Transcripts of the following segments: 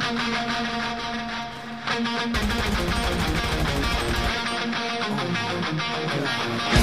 kind of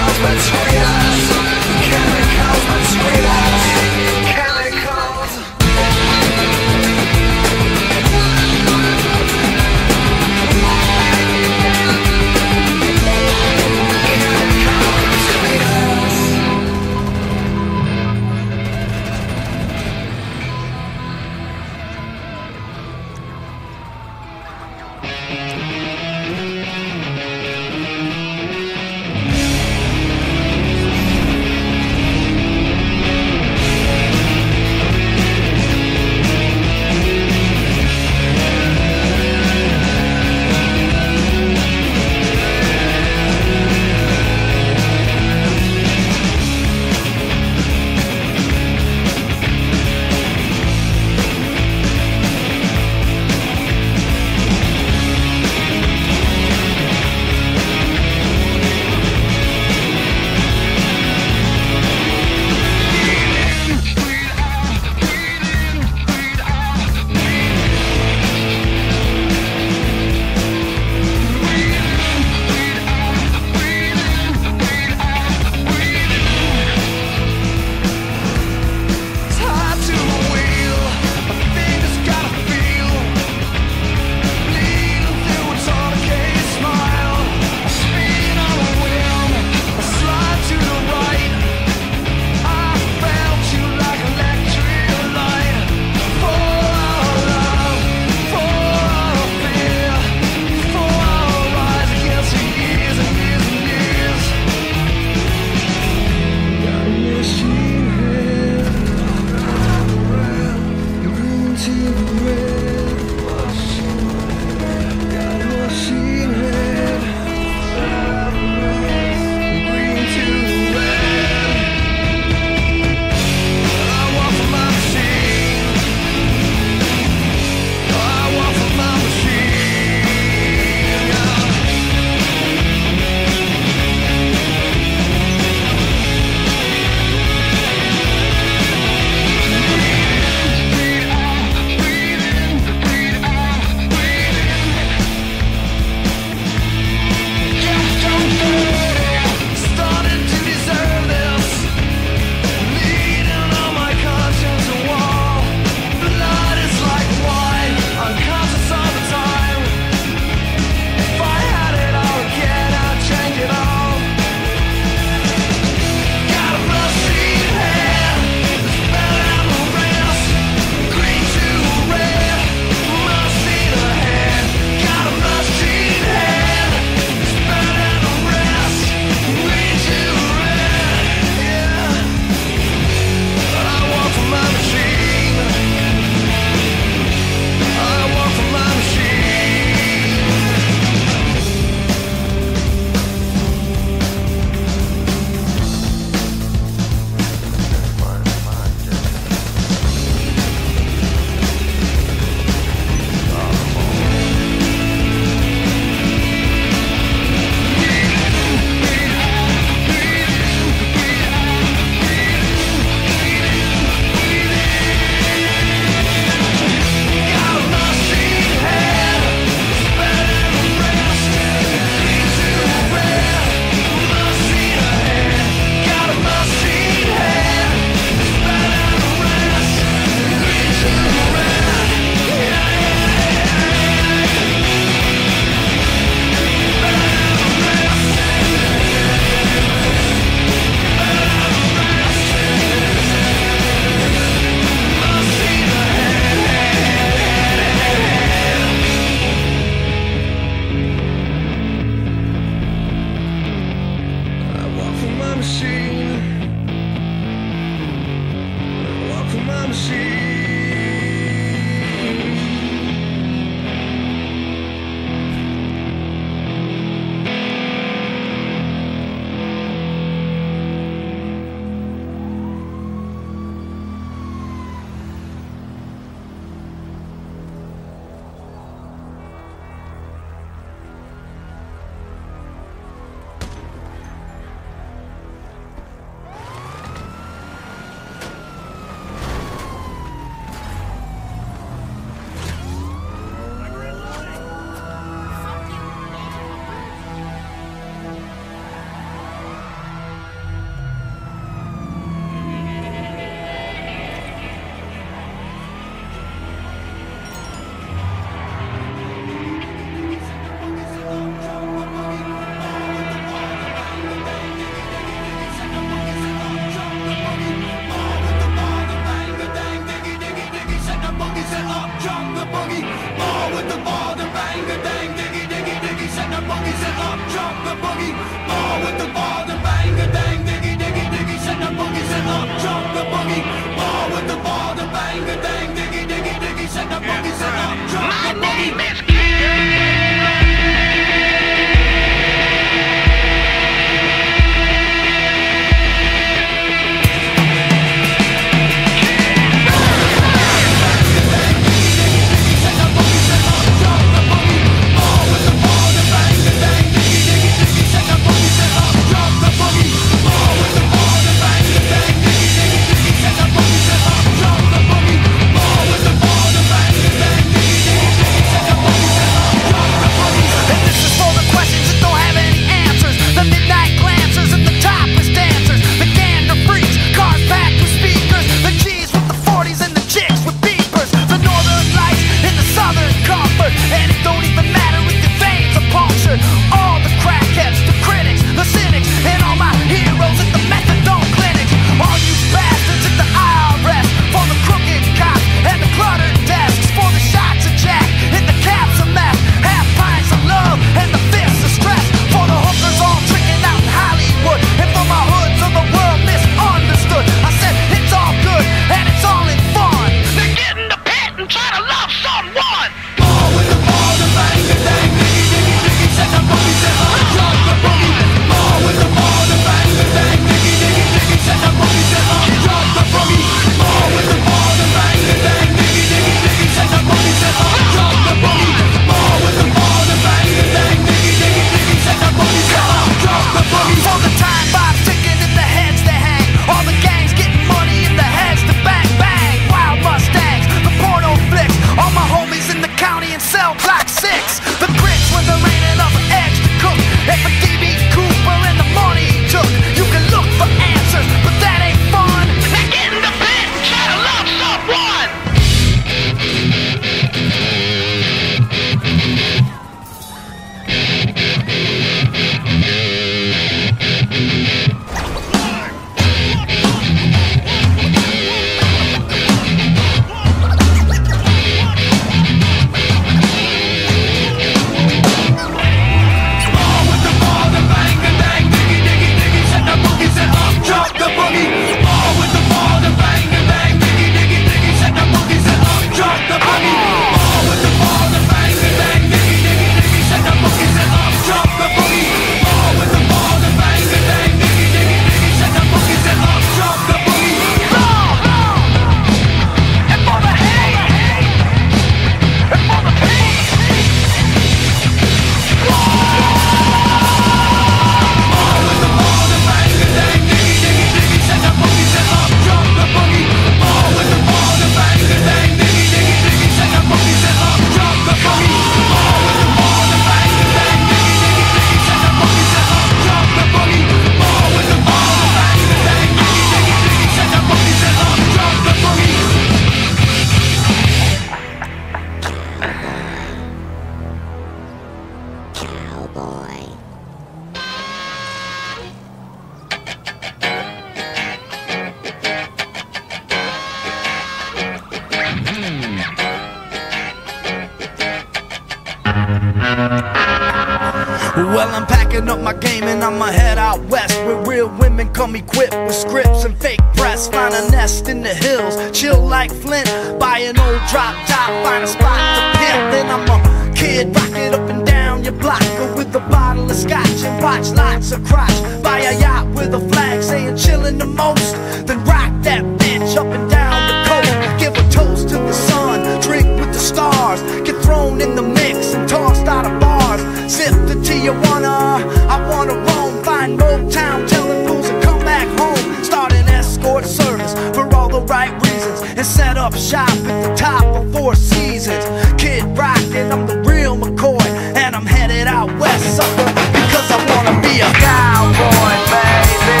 Well, I'm packing up my game and I'ma head out west. Where real women come equipped with scripts and fake press Find a nest in the hills, chill like Flynt. Buy an old drop top, find a spot to pimp. Then I'm a kid, rock it up and down your block. With a bottle of scotch and watch lots of crotch. Buy a yacht with a flag saying chillin' the most. Then rock that bitch up and down the coast. Give a toast to the sun, drink with the stars. Get thrown in the mix and tossed out of bars. Sip the Tijuana, I wanna roam Find Motown, telling fools to come back home. Start an escort service for all the right reasons And set up shop at the top of Four Seasons. Kid Rockin', I'm the real McCoy And I'm headed out west, sucker Because I wanna be a cowboy, baby.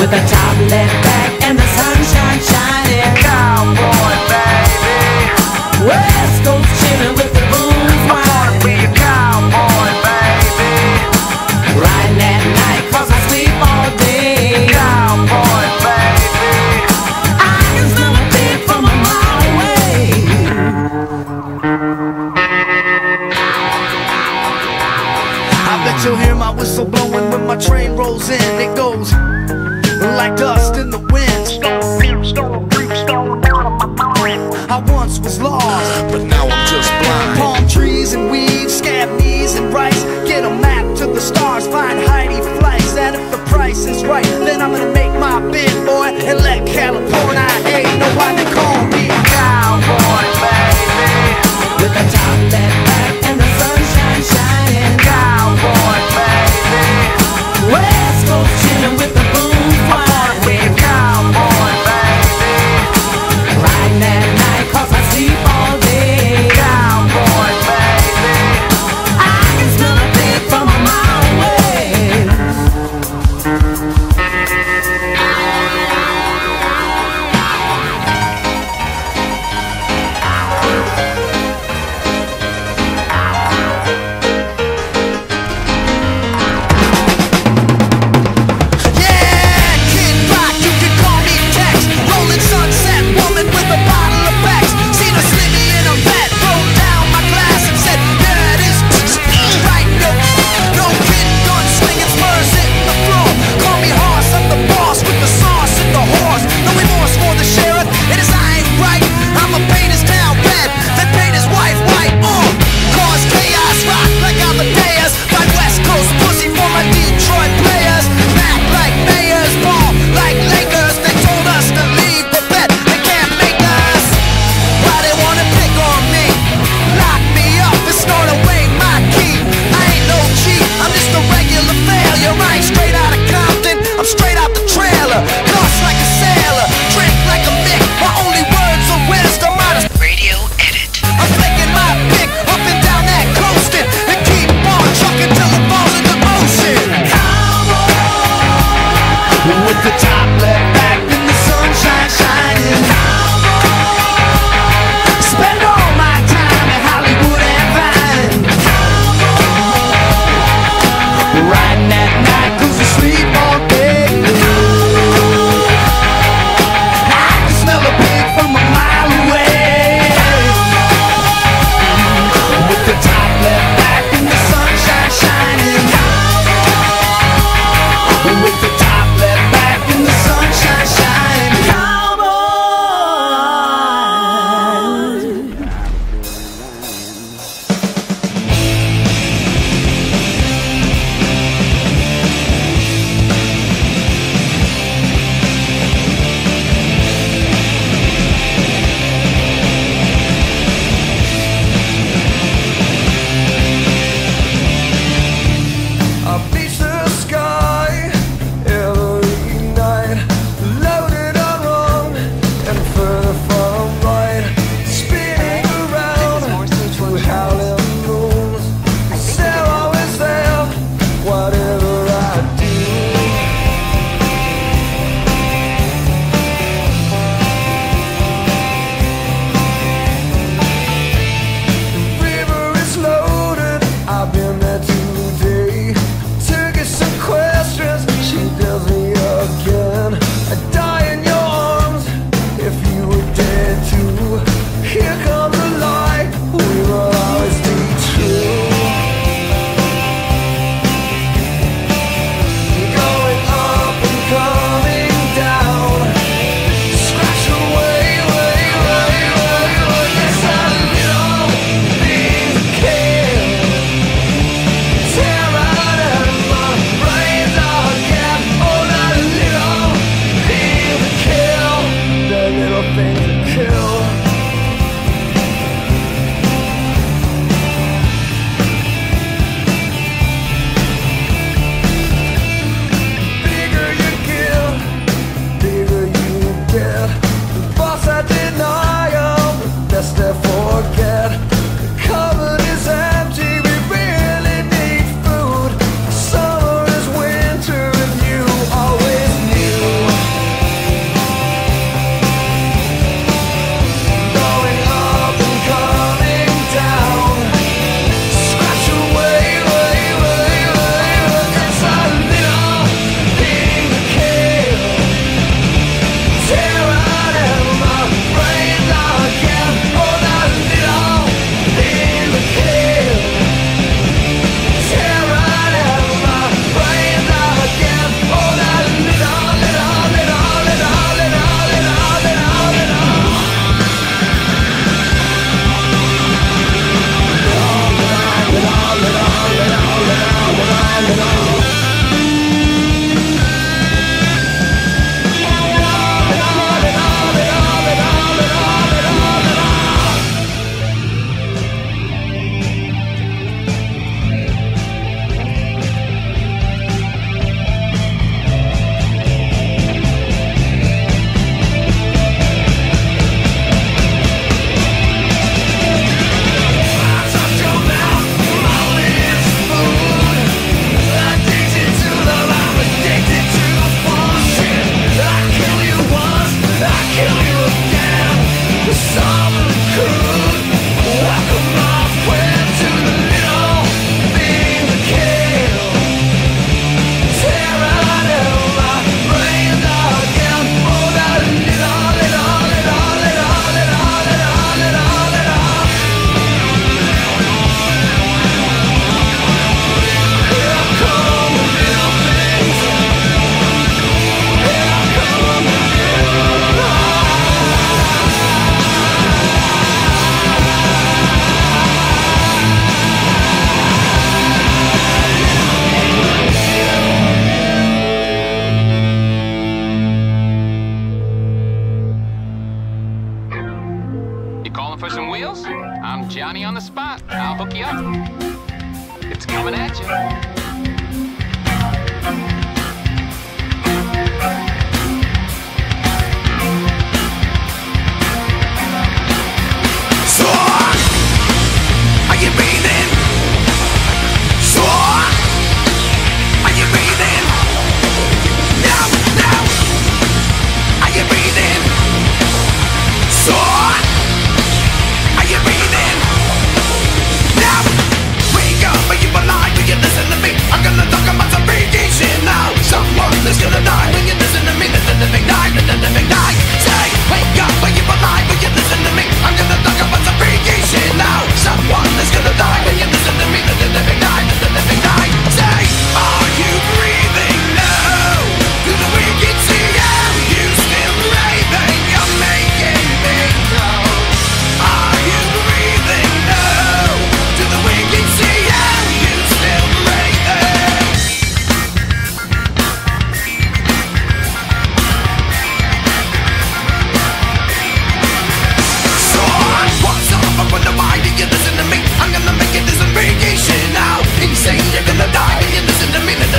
With a top left back and the sunshine shining. Cowboy, baby. West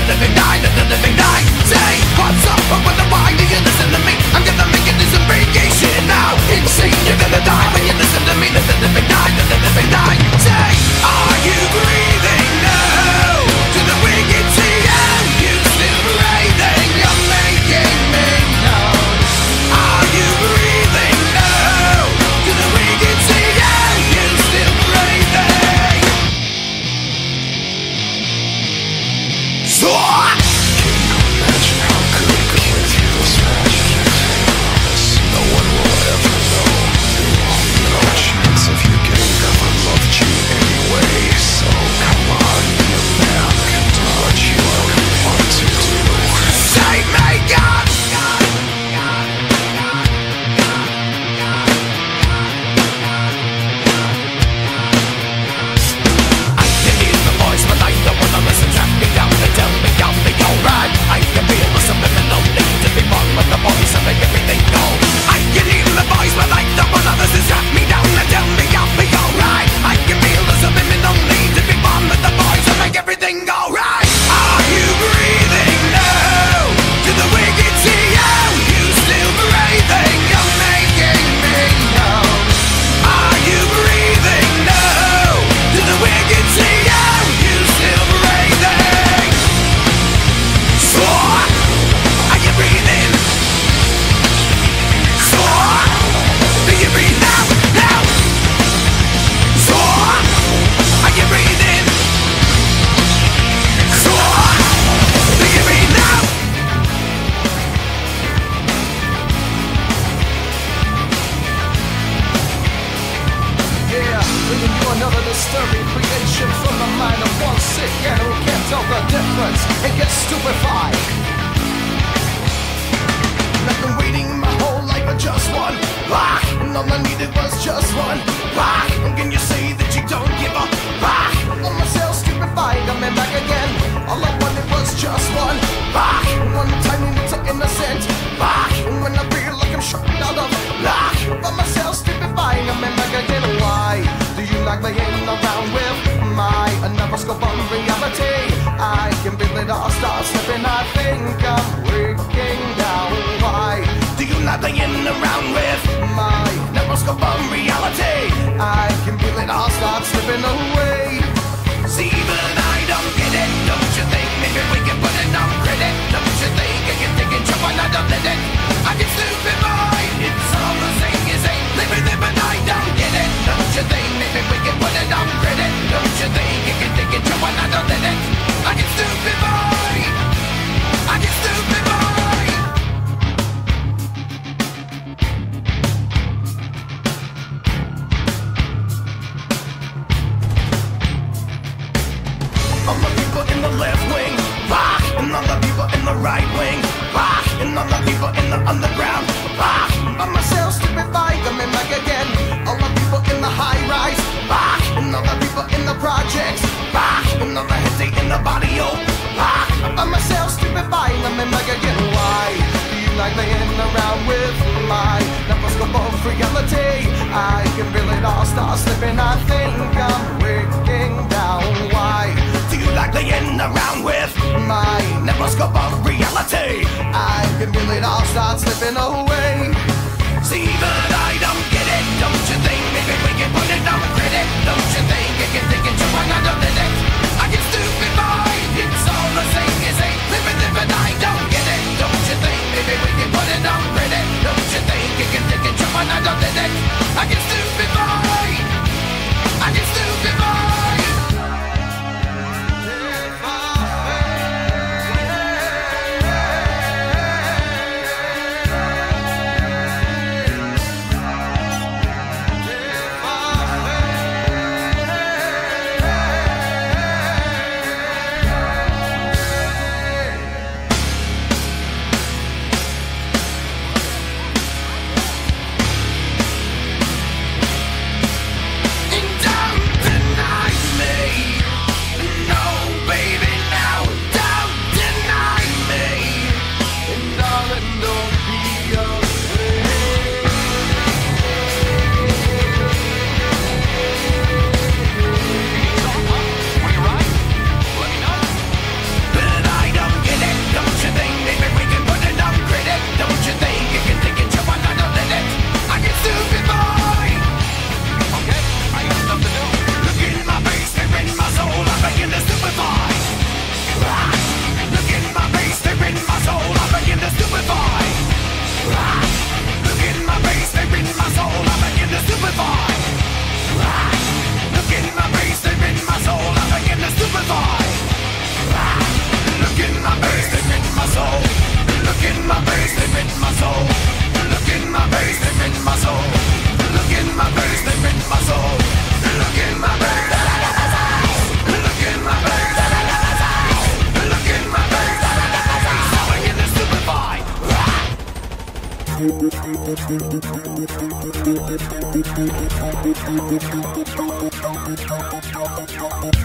living die. Let the living die. Creation from the mind of one sick and who can't tell the difference and gets stupefied. I've been waiting my whole life for just one rock, and all I needed was just one rock. And can you say that you don't give a rock? On myself stupefied, I'm in back again. All I wanted was just one rock, one time tiny little innocent rock. And when I feel like I'm shot out of luck, on myself stupefied, I'm back again. Like playing around with my another scope on reality? I can feel it all start slipping. I think I'm breaking down. Why? Do you like playing around with My neuroscope on reality? I can feel it all start slipping away. See, even I don't get it. Don't you think maybe we can put it on credit? Don't you think I can take it, jump of it? I can stupid mind. It's all the same, you say. Living it, but I don't get it. Don't you think credit? Don't you think I can take it, jump on out of it? I can stupid mind. I can stupid mind. All the people in the left wing, rock, and all the people in the right wing, rock, and all the people in the underground, in the body, oh, rock. By myself stupefied, I'm in back again. Why you like playing around with my never scope of reality? I can feel it all start slipping. I think I'm breaking I get stupid mind,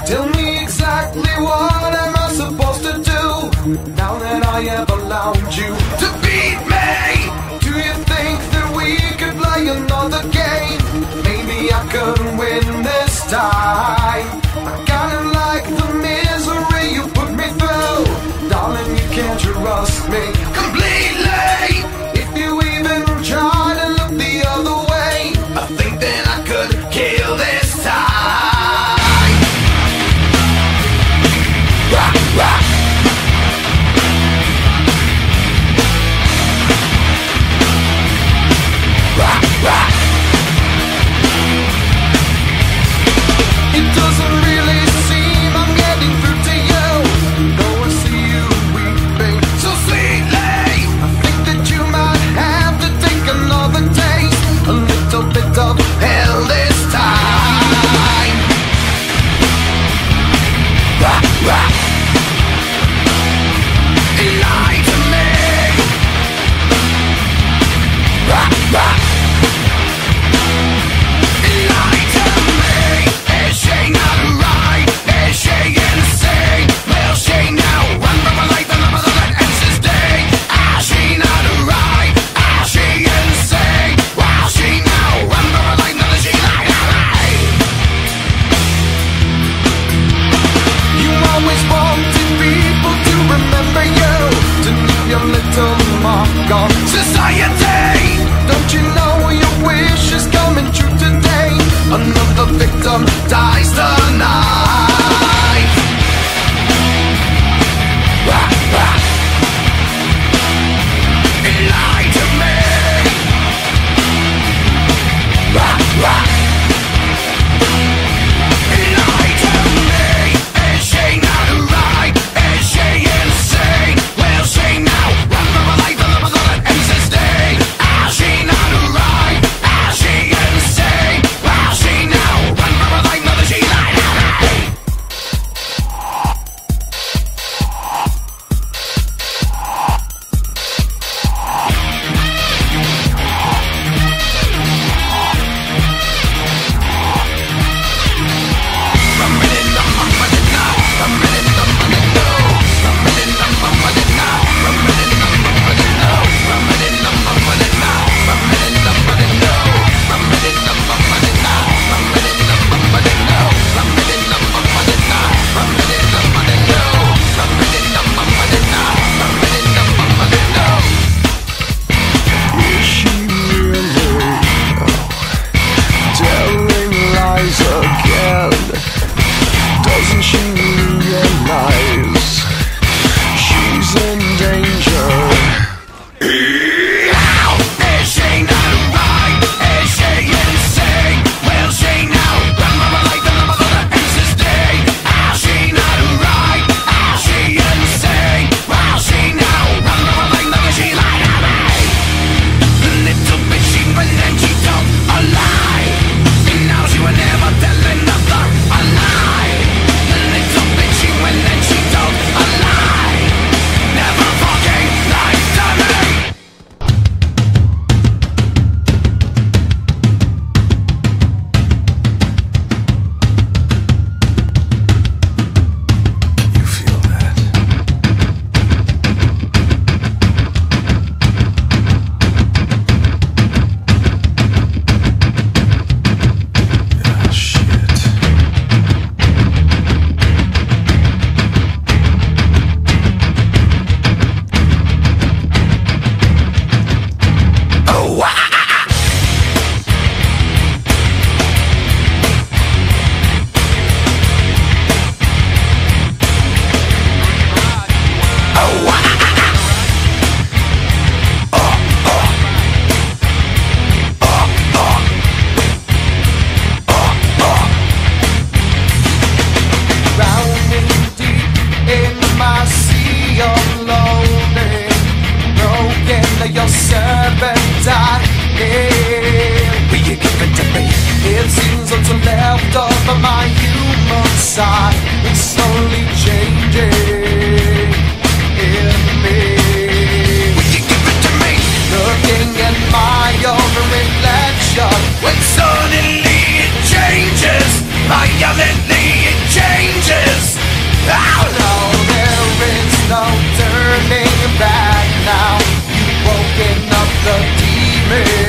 Tell me demon.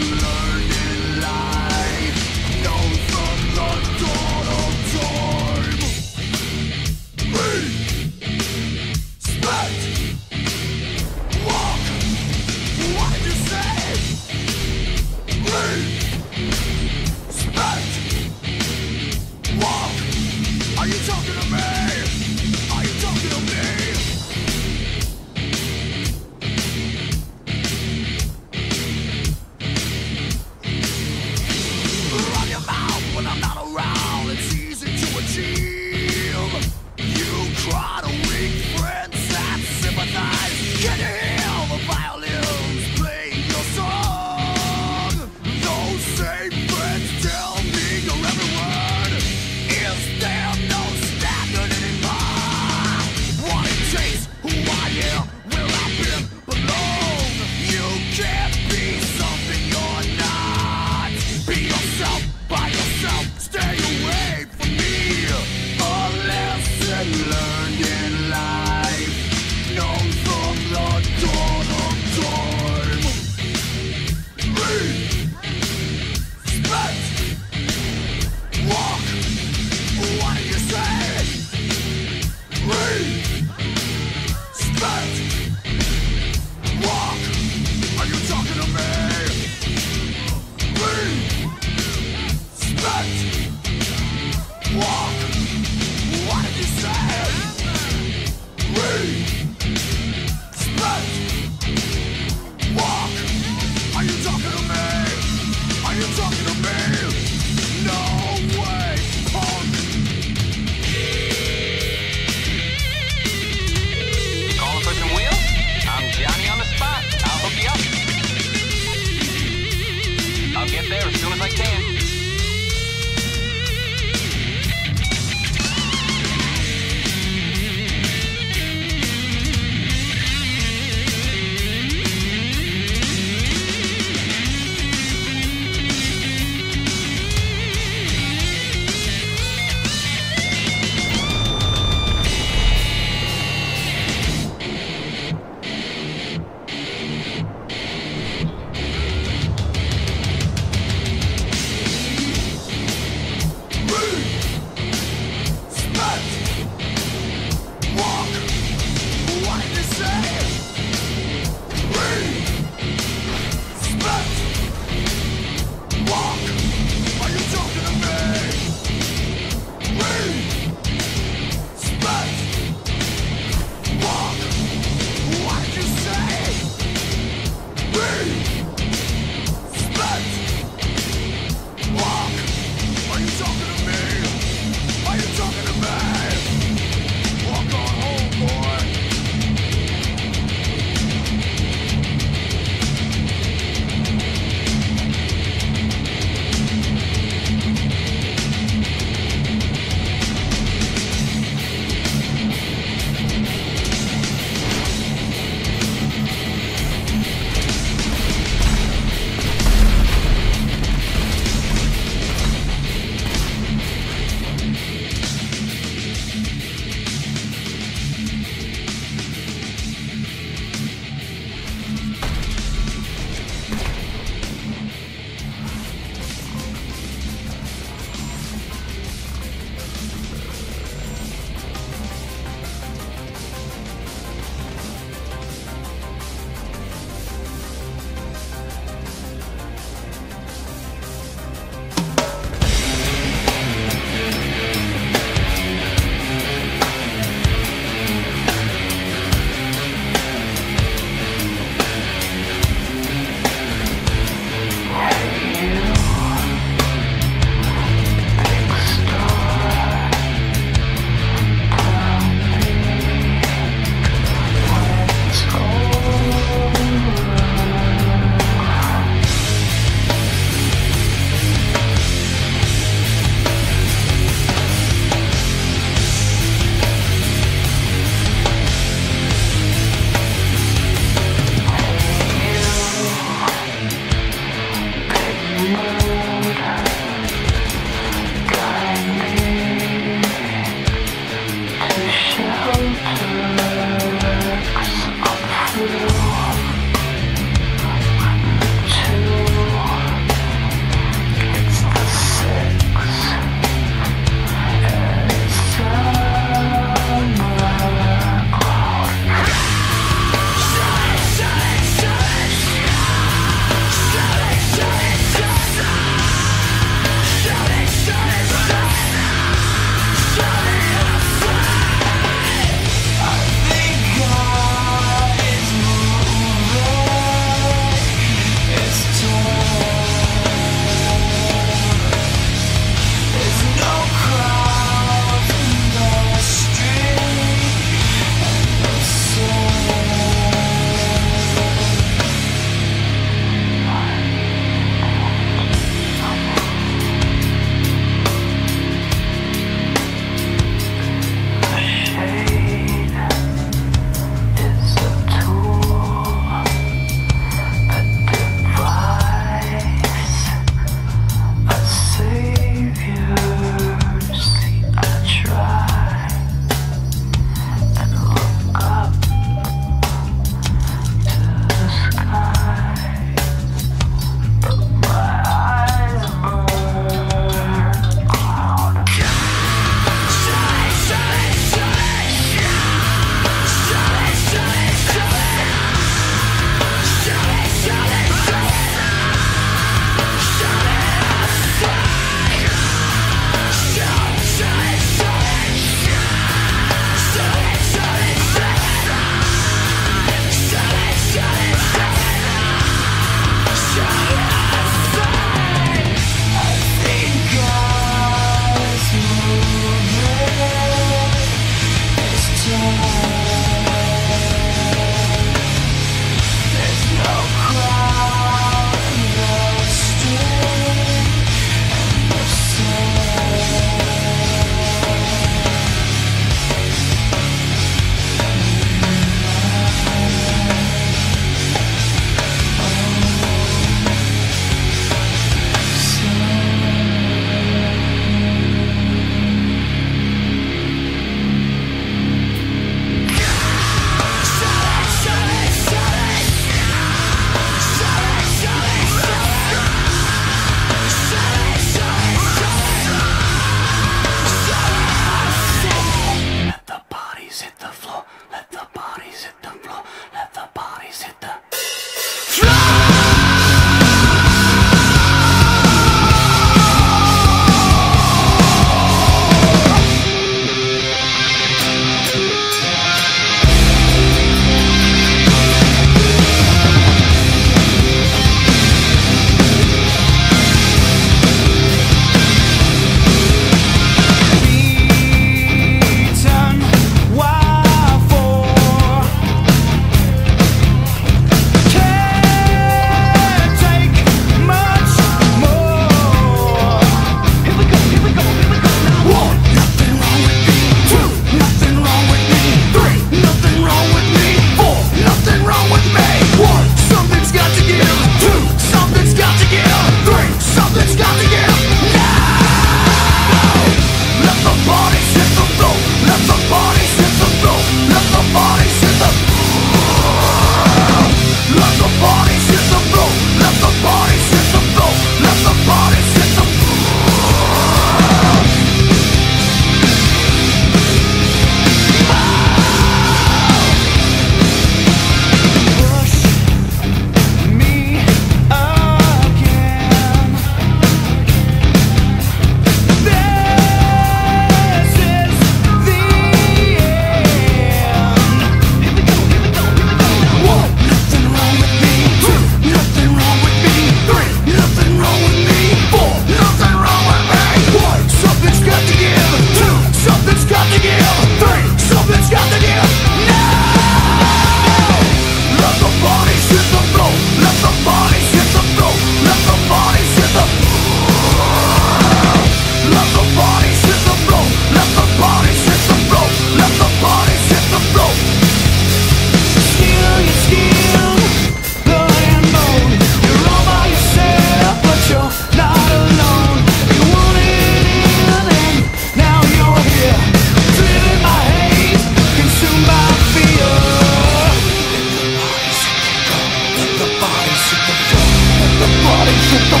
the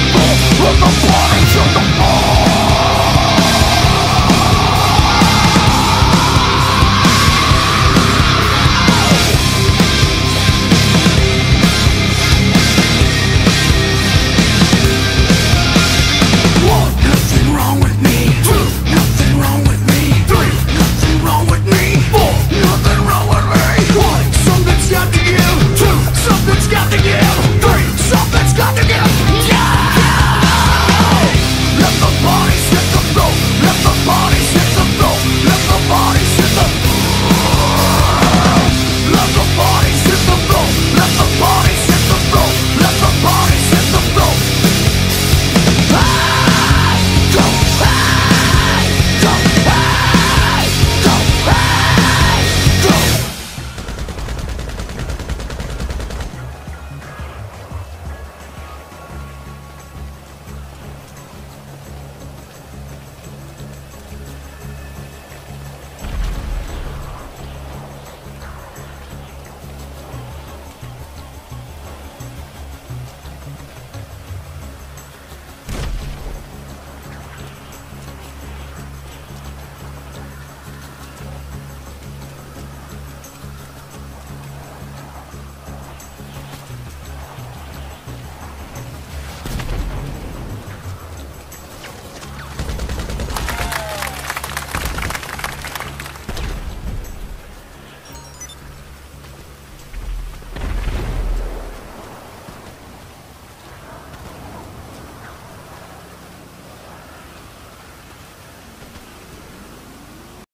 fall